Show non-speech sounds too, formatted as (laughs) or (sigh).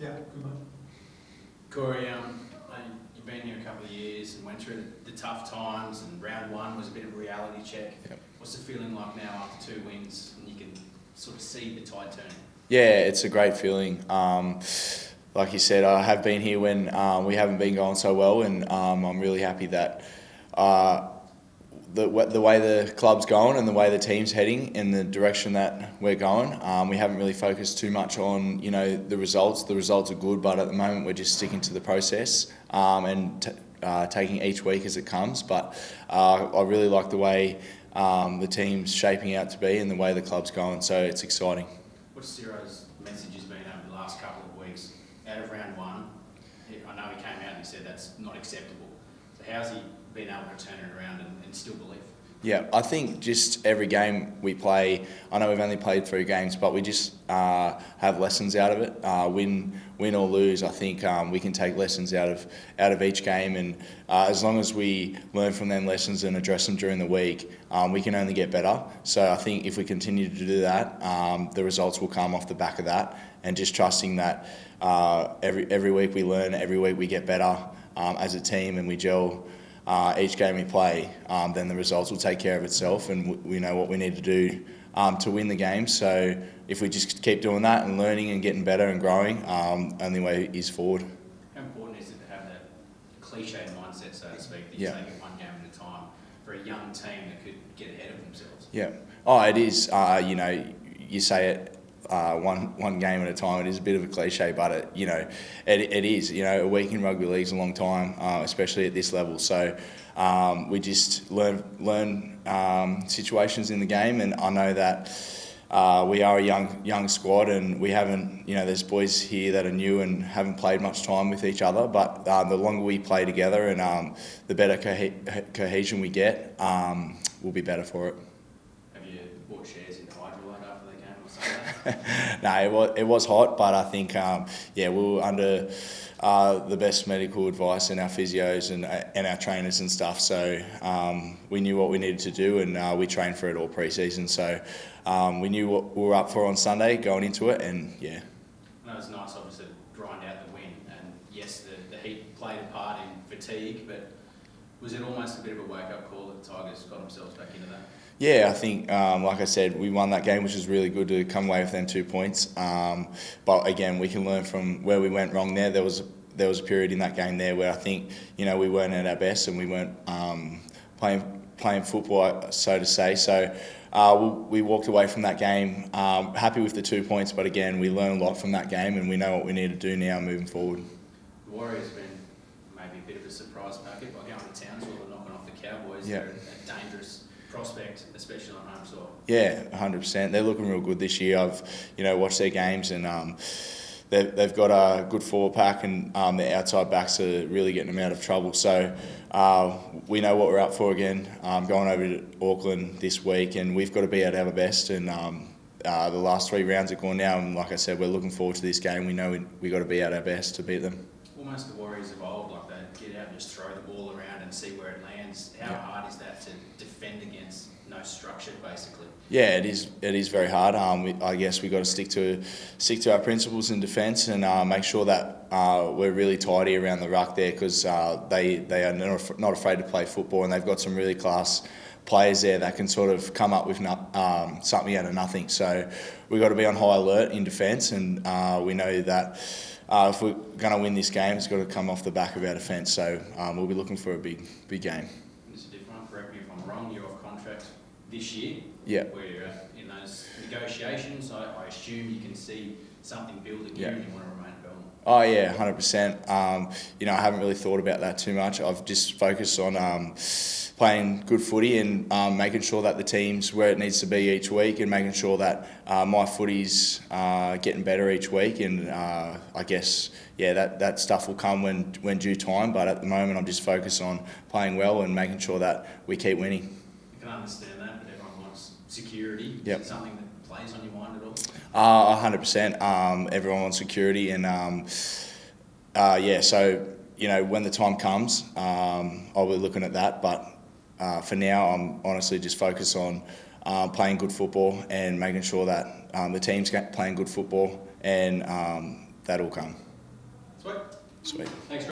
Yeah, good one. Corey, um, you've been here a couple of years and went through the, the tough times, and round one was a bit of a reality check. Yep. What's the feeling like now after two wins, and you can sort of see the tide turning? Yeah, it's a great feeling. Um, like you said, I have been here when um, we haven't been going so well, and um, I'm really happy that uh, the the way the club's going and the way the team's heading in the direction that we're going. Um, we haven't really focused too much on you know the results. The results are good, but at the moment we're just sticking to the process um, and uh, taking each week as it comes. But uh, I really like the way um, the team's shaping out to be and the way the club's going. So it's exciting. What's Ciro's message has been over the last couple of weeks? Out of round one, I know he came out and he said that's not acceptable. So how's he been able to turn it around and, and still believe? Yeah, I think just every game we play, I know we've only played three games, but we just uh, have lessons out of it. Uh, win, win or lose, I think um, we can take lessons out of out of each game, and uh, as long as we learn from them lessons and address them during the week, um, we can only get better. So I think if we continue to do that, um, the results will come off the back of that, and just trusting that uh, every every week we learn, every week we get better um, as a team, and we gel uh, each game we play, um, then the results will take care of itself, and we know what we need to do um, to win the game. So if we just keep doing that and learning and getting better and growing, um, only way is forward. How important is it to have that cliche mindset, so to speak, that you Yeah. take it one game at a time for a young team that could get ahead of themselves? Yeah. Oh, it is. Uh, you know, you say it. Uh, one one game at a time. It is a bit of a cliche, but it you know, it, it is. You know, a week in rugby league is a long time, uh, especially at this level. So um, we just learn learn um, situations in the game, and I know that uh, we are a young young squad, and we haven't. You know, there's boys here that are new and haven't played much time with each other. But uh, the longer we play together, and um, the better cohe- cohesion we get, um, we'll be better for it. Have you bought shares in Hydralyte after the game (laughs) no, it was, it was hot, but I think, um, yeah, we were under uh, the best medical advice and our physios and, uh, and our trainers and stuff. So um, we knew what we needed to do and uh, we trained for it all pre-season. So um, we knew what we were up for on Sunday going into it and, yeah. I know it's nice, obviously, grind out the win, and yes, the, the heat played a part in fatigue, but was it almost a bit of a wake-up call that the Tigers got themselves back into that? Yeah, I think, um, like I said, we won that game, which was really good to come away with them two points. Um, but again, we can learn from where we went wrong there. There was there was a period in that game there where I think you know we weren't at our best and we weren't um, playing playing football, so to say. So. Uh, we, walked away from that game um, happy with the two points, but again, we learned a lot from that game, and we know what we need to do now moving forward. The Warriors have been maybe a bit of a surprise packet by going to Townsville and knocking off the Cowboys. Yeah. They're a dangerous prospect, especially on home soil. Yeah, hundred percent. They're looking real good this year. I've you know watched their games and um, they've, got a good forward pack and um, their outside backs are really getting them out of trouble. So uh, we know what we're up for again. Um, going over to Auckland this week and we've got to be at our best. And um, uh, the last three rounds are gone now. And like I said, we're looking forward to this game. We know we we got to be at our best to beat them. Almost the Warriors evolved like they get out and just throw the ball around and see where it lands. How Yeah. hard is that to defend against no structure, basically? Yeah, it is. It is very hard. Um, we, I guess we have got to stick to stick to our principles in defence and uh, make sure that uh, we're really tidy around the ruck there because uh, they they are not afraid to play football and they've got some really class players there that can sort of come up with no, um, something out of nothing. So we've got to be on high alert in defence and uh, we know that. Uh, if we're going to win this game, it's got to come off the back of our defence. So um, we'll be looking for a big, big game. Is different. Correct me if I'm wrong. You're off contract this year. Yeah. Where you're in those negotiations, I, I assume you can see something building Yeah. here and you want to remain at Belmore. Oh yeah, hundred percent. Um, you know, I haven't really thought about that too much. I've just focused on um, playing good footy and um, making sure that the team's where it needs to be each week, and making sure that uh, my footy's uh, getting better each week. And uh, I guess yeah, that, that stuff will come when when due time. But at the moment, I'm just focused on playing well and making sure that we keep winning. I can understand that, but everyone wants security. Yep. Something that plays on your mind at all? Uh, hundred percent. Um, everyone wants security, and um, uh, yeah. So you know, when the time comes, um, I'll be looking at that. But uh, for now, I'm honestly just focused on um, playing good football and making sure that um, the team's playing good football, and um, that'll come. Sweet. Sweet. Thanks,